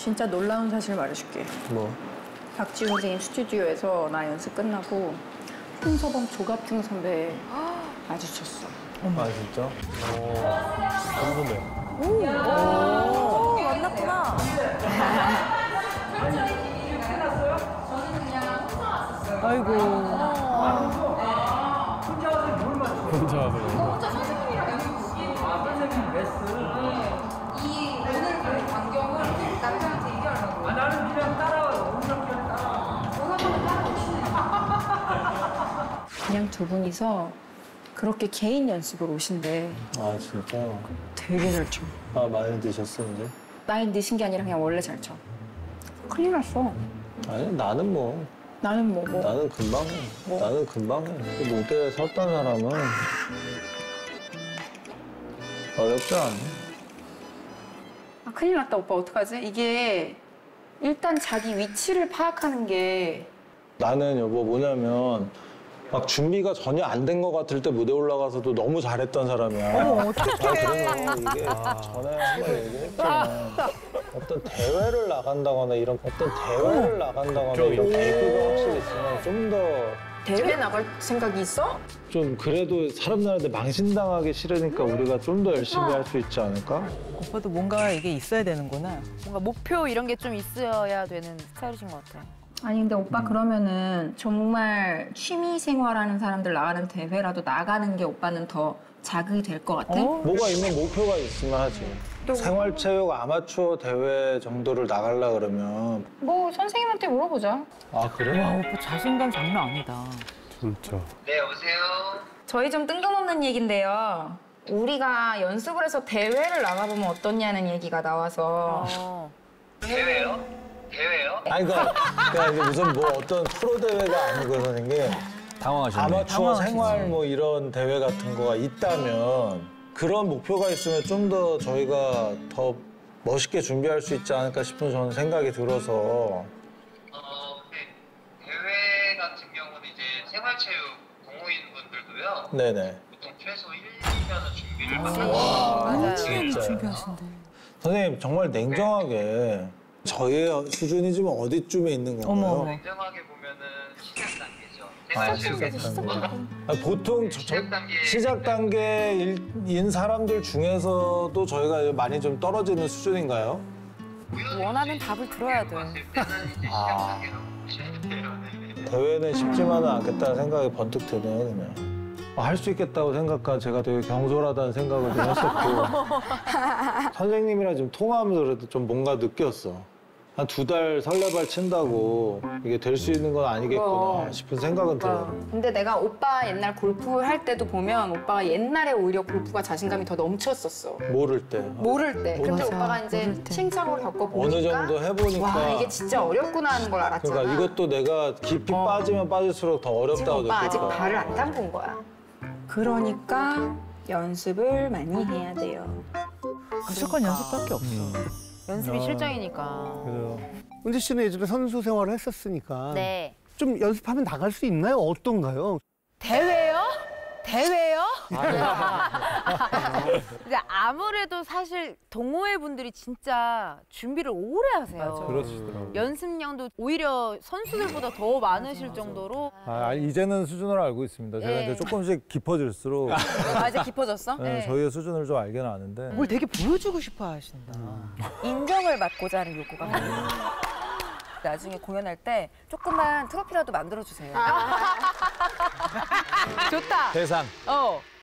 진짜 놀라운 사실 말해줄게. 뭐? 박지훈 선생님 스튜디오에서 나 연습 끝나고 홍서범 조갑중 선배 마주쳤어. 아 진짜? 오, 궁금해. 오, 만났구나. 아이고. 혼자 하더라고. 그냥 두 분이서 그렇게 개인 연습을 오신대. 아 진짜? 되게 잘 쳐. 아 많이 드셨어 이제? 나이 늦은 게 아니라 그냥 원래 잘 쳐. 큰일 났어. 아니 나는 뭐 나는 뭐 뭐. 나는 금방 해. 뭐? 나는 금방 해. 그 무대에 섰던 사람은 어렵지 않아. 아, 큰일 났다 오빠 어떡하지? 이게 일단 자기 위치를 파악하는 게 나는 여보 뭐냐면 막 준비가 전혀 안 된 것 같을 때 무대 올라가서도 너무 잘했던 사람이야. 어머 어떡해. 이게 전에 한번 얘기했잖아. 어떤 대회를 나간다거나 이런 어떤 대회를 나간다거나 이런 계기가 확실히 있으면 좀더좀 대회 나갈 생각이 있어? 그래도 사람들한테 망신당하기 싫으니까 우리가 좀 더 열심히 할 수 있지 않을까? 오빠도 뭔가 이게 있어야 되는구나. 뭔가 목표 이런 게 좀 있어야 되는 스타일이신 것 같아. 아니 근데 오빠 그러면은 정말 취미 생활하는 사람들 나가는 대회라도 나가는 게 오빠는 더 자극이 될 것 같아? 어? 뭐가 있는 목표가 있으면 하지. 생활체육 아마추어 대회 정도를 나가려 그러면 뭐 선생님한테 물어보자. 아 그래? 와, 오빠 자신감 장난 아니다. 진짜. 네, 여보세요? 저희 좀 뜬금없는 얘긴데요. 우리가 연습을 해서 대회를 나가보면 어떻냐는 얘기가 나와서 어. 대회요? 대회요? 아니 그러니까, 그러니까 이게 무슨 뭐 어떤 프로 대회가 아니고 선생님 당황하셨네. 아마추어 당황하시지. 생활 뭐 이런 대회 같은 거가 있다면 그런 목표가 있으면 좀 더 저희가 더 멋있게 준비할 수 있지 않을까 싶은 저는 생각이 들어서 어, 네. 대회 같은 경우는 이제 생활체육 동호인분들도요. 네네. 보통 최소 1, 2년은 준비를 하고 와 맞아요. 진짜. 선생님 정말 냉정하게 저희의 수준이지만 어디쯤에 있는 건가요? 어머, 어머. 냉정하게 보면은 시작 단계죠. 아, 생활체육에서 아, 보통 저, 저- 시작 단계 시작 단계인 사람들 중에서도 저희가 많이 좀 떨어지는 수준인가요? 원하는 답을 들어야 돼. 시작 아. 대회는 쉽지만은 않겠다는 생각이 번뜩 드네요, 그러면. 아, 할수 있겠다고 생각한 제가 되게 경솔하다는 생각을 좀 했었고 선생님이랑 지금 통화하면서 그래도 좀 뭔가 느꼈어. 한 두 달 설레발 친다고 이게 될 수 있는 건 아니겠구나. 싶은 생각은 들어요. 근데 내가 오빠 옛날 골프 할 때도 보면 오빠가 옛날에 오히려 골프가 자신감이 더 넘쳤었어. 모를 때. 모를 때. 근데 맞아, 오빠가 이제 모를 때. 신청을 겪어보니까 어느 정도 해보니까. 와 이게 진짜 어렵구나 하는 걸 알았잖아. 그러니까 이것도 내가 깊이 빠지면 빠질수록 더 지금 어렵다고 오빠 아직 느꼈다. 발을 안 담근 거야. 그러니까 연습을 많이 해야 돼요. 무조건 연습밖에 없어. 연습이 실정이니까. 그래서 은지 씨는 예전에 선수 생활을 했었으니까 네. 좀 연습하면 나갈 수 있나요? 어떤가요? 대회요? 대회 요? 근데 아무래도 사실 동호회 분들이 진짜 준비를 오래 하세요. 그러시더라고요. 연습량도 오히려 선수들보다 더 많으실 정도로 아, 아니, 이제는 수준을 알고 있습니다. 제가 네. 이제 조금씩 깊어질수록 아 이제 깊어졌어? 네, 저희의 수준을 좀 알게는 아는데 뭘 되게 보여주고 싶어 하신다. 인정을 받고자 하는 욕구가 많아요. 나중에 공연할 때 조그만 트로피라도 만들어 주세요. 좋다. 대상 어.